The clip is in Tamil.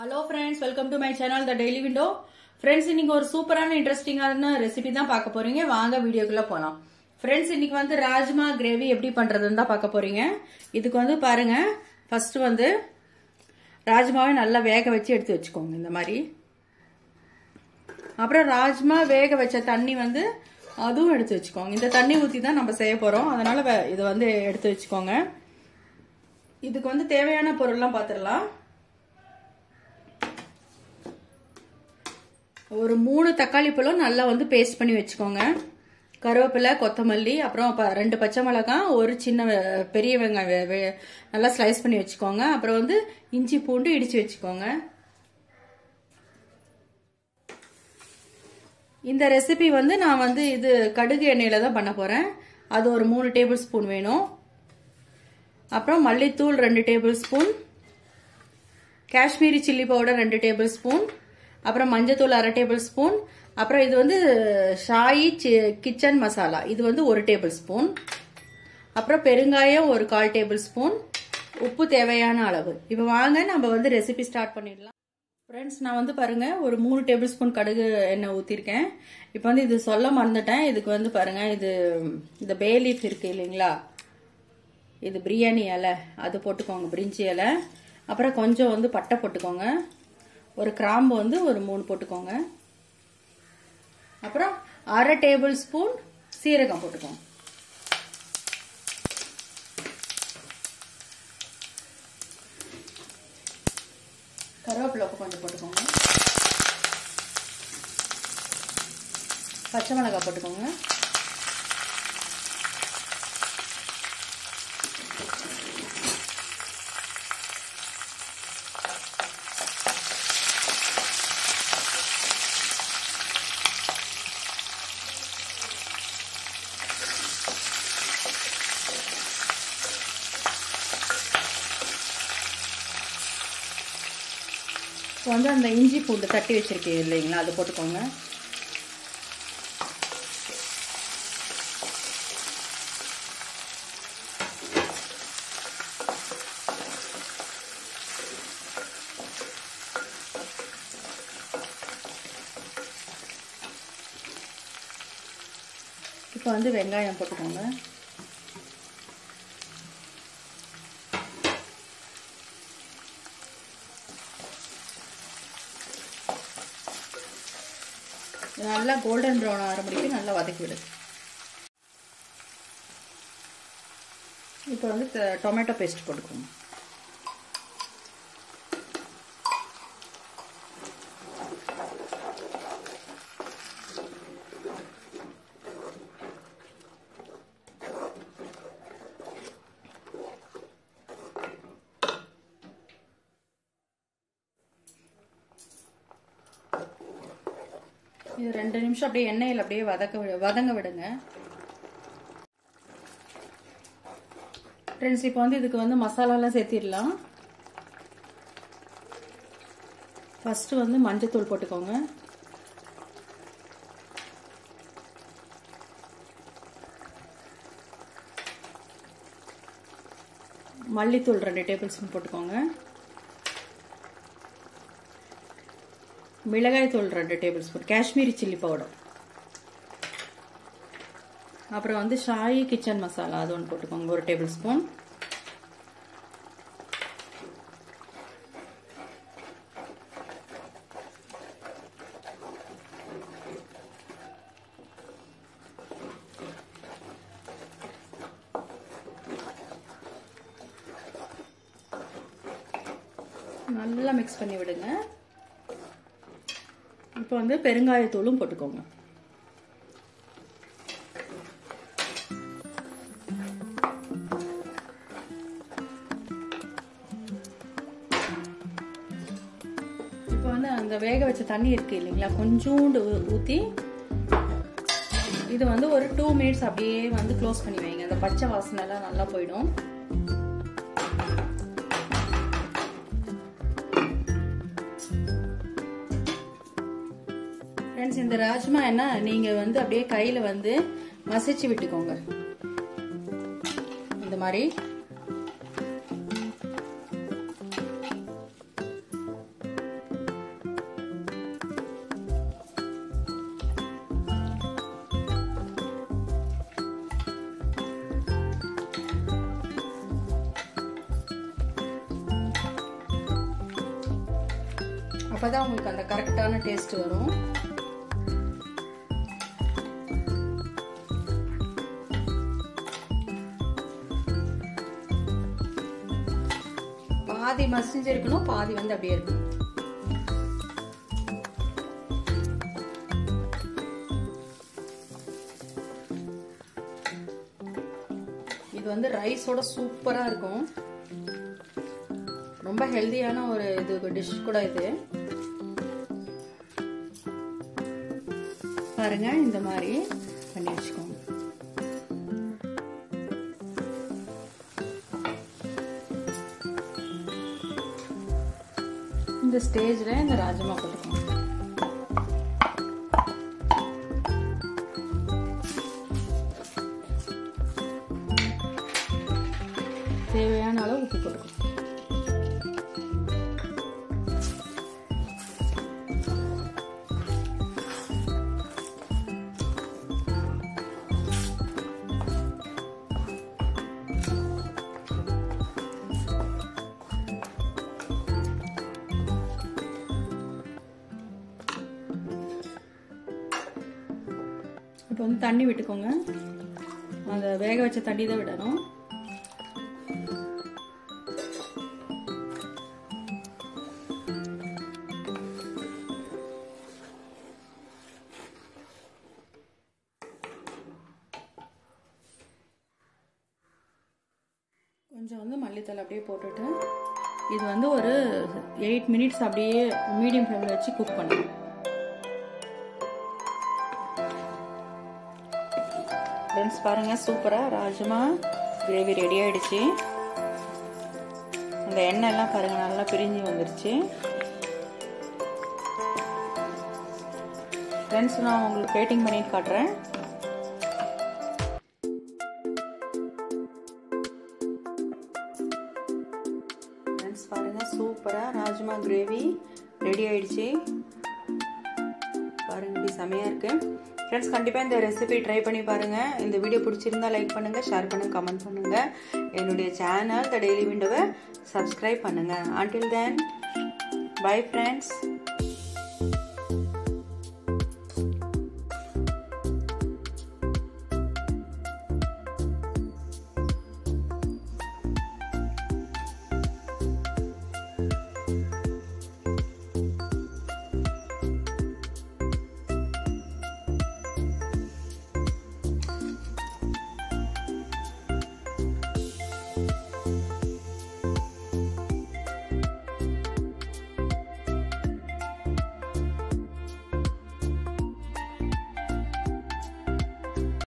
Hello friends welcome to my channel the daily window friends இன்னைக்கு ஒரு சூப்பரான இன்ட்ரெஸ்டிங்கான ரெசிபி தான் பார்க்க போறீங்க. வாங்க வீடியோக்குள்ள போலாம். ஃப்ரெண்ட்ஸ் இன்னைக்கு வந்து ராஜ்மா கிரேவி எப்படி பண்றதுன்னு தான் பார்க்க போறீங்க. இதுக்கு வந்து பாருங்க. ஃபர்ஸ்ட் வந்து ராஜ்மாவை நல்லா வேக வச்சு எடுத்து வச்சுக்கோங்க இந்த மாதிரி. அப்புறம் ராஜ்மா வேக வச்ச தண்ணி வந்து அதுவும் எடுத்து வச்சுக்கோங்க. இந்த தண்ணி ஊற்றி தான் நம்ம செய்ய போகிறோம் அதனால வே- இதை வந்து எடுத்து வச்சுக்கோங்க. இதுக்கு வந்து தேவையான பொருள்லாம் பார்த்துடலாம் ஒரு மூணு தக்காளி பழம் நல்லா வந்து பேஸ்ட் பண்ணி வச்சுக்கோங்க. கருவேப்பிலை கொத்தமல்லி அப்புறம் ப- ரெண்டு பச்சை மிளகாய் ஒரு சின்ன வெ- பெரிய வெங்காயம் நல்லா ஸ்லைஸ் பண்ணி வச்சுக்கோங்க. அப்புறம் வந்து இஞ்சி பூண்டு இடிச்சு வச்சுக்கோங்க. இந்த ரெசிபி வந்து நான் வந்து இது கடுகு எண்ணெயில தான் பண்ண போறேன். அது ஒரு மூணு டேபிள் ஸ்பூன் வேணும். அப்புறம் மல்லித்தூள் ரெண்டு tablespoon Kashmiri chilli powder ரெண்டு டேபிள் ஸ்பூன் அப்புறம் மஞ்சத்தூள் அரை டேபிள் ஸ்பூன் அப்புறம் இது வந்து ஷாயி சி- கிச்சன் மசாலா. இது வந்து ஒரு டேபிள் ஸ்பூன் அப்புறம் பெருங்காயம் ஒரு கால் டேபிள் ஸ்பூன் உப்பு தேவையான அளவு. இப்போ வாங்க நம்ம வந்து ரெசிபி ஸ்டார்ட் பண்ணிடலாம். ஃப்ரெண்ட்ஸ் நான் வந்து பாருங்க ஒரு மூணு டேபிள் ஸ்பூன் கடுகு எண்ணெய் ஊற்றிருக்கேன் இப்போ வந்து இது சொல்ல மறந்துட்டேன். இதுக்கு வந்து பாருங்கள் இது இந்த பே லீஃப் இல்லைங்களா? இது பிரியாணி இலை. அது போட்டுக்கோங்க பிரிஞ்சி இலை. அப்புறம் கொஞ்சம் வந்து பட்டை போட்டுக்கோங்க. ஒரு கிராம்பு வந்து ஒரு மூணு போட்டுக்கோங்க. அப்புறம் அரை டேபிள் ஸ்பூன் சீரகம் போட்டுக்கோங்க. கருவேப்பிலை கொஞ்சம் போட்டுக்கோங்க. பச்சை மிளகாய் போட்டுக்கோங்க. இப்போ வந்து அந்த இஞ்சி பூண்டு தட்டி வச்சிருக்கீங்க இல்லைங்களா அது போட்டுக்கோங்க. இப்போ வந்து வெங்காயம் போட்டுக்கோங்க. நல்லா கோல்டன் ப்ரௌன் ஆகிற முடிக்கும் நல்லா வதக்கி விடு. இப்போ வந்து டொமேட்டோ பேஸ்ட் போட்டுக்கோங்க. இது ரெண்டு நிமிஷம் அப்படியே எண்ணெயில் அப்படியே வதக்க வதங்க விடுங்க. ஃப்ரெண்ட்ஸ் இப்போ வந்து இதுக்கு வந்து மசாலாலாம் சேர்த்திடலாம். ஃபர்ஸ்ட் வந்து மஞ்சத்தூள் போட்டுக்கோங்க. மல்லித்தூள் ரெண்டு டேபிள் ஸ்பூன் போட்டுக்கோங்க. மிளகாய் தூள் ரெண்டு table spoon. Kashmiri chilli powder. அப்புறம் வந்து ஷாயி கிச்சன் மசாலா அது ஒன்று போட்டுக்கோங்க ஒரு டேபிள் ஸ்பூன். நல்லா மிக்ஸ் பண்ணி விடுங்க. இப்போ வந்து பெருங்காயத்தூளும் போட்டுக்கோங்க. இப்போ வந்து அந்த வேக வச்ச தண்ணி இருக்கு இல்லைங்களா கொஞ்சோண்டு ஊற்றி இது வந்து ஒரு டூ மினிட்ஸ் அப்படியே வந்து க்ளோஸ் பண்ணி வைங்க. அந்த பச்சை வாசனை எல்லாம் நல்லா போயிடும். ஃப்ரெண்ட்ஸ் இந்த ராஜ்மா என்ன நீங்கள் வந்து அப்படியே கையில் வந்து மசிச்சு விட்டுக்கோங்க. இந்த மாதிரி. அப்போதான் உங்களுக்கு அந்த கரெக்டான டேஸ்ட் வரும். பாதி மசிஞ்சிருக்கணும் பாதி வந்து அப்படியே இருக்கணும். இது வந்து ரைஸோட சூப்பரா இருக்கும். ரொம்ப ஹெல்தியான ஒரு இது டிஷ் கூட இது. பாருங்க இந்த மாதிரி பண்ணி வச்சுக்கோங்க. இந்த ஸ்டேஜ்ல இந்த ராஜமா போட்டுக்கோங்க இப்போ வந்து தண்ணி விட்டுக்கோங்க. அந்த வேக வச்ச தண்ணி தான் விடணும். கொஞ்சம் வந்து மல்லித்தலை அப்படியே போட்டுட்டு இது வந்து ஒரு எயிட் மினிட்ஸ் அப்படியே மீடியம் ஃப்ளேமில் வச்சு குக் பண்ணணும். ஃப்ரெண்ட்ஸ் பாருங்கள் சூப்பராக ராஜ்மா கிரேவி ரெடி ஆகிடுச்சு இந்த எண்ணெய்லாம் பாருங்கள் நல்லா பிரிஞ்சு வந்துருச்சு. ஃப்ரெண்ட்ஸ் நான் உங்களுக்கு பேட்டிங் பண்ணிட்டு காட்டுறேன். ஃப்ரெண்ட்ஸ் பாருங்கள் சூப்பராக ராஜ்மா கிரேவி ரெடி ஆயிடுச்சு. பாருங்கள் இப்படி செமையாக இருக்குது ஃப்ரெண்ட்ஸ் கண்டிப்பாக இந்த ரெசிபி ட்ரை பண்ணி பாருங்கள் இந்த வீடியோ பிடிச்சிருந்தா லைக் பண்ணுங்கள் ஷேர் பண்ணுங்கள் கமெண்ட் பண்ணுங்கள் என்னுடைய சேனல் த டெய்லி விண்டோவை சப்ஸ்கிரைப் பண்ணுங்கள் அன்டில் தென் பை ஃப்ரெண்ட்ஸ்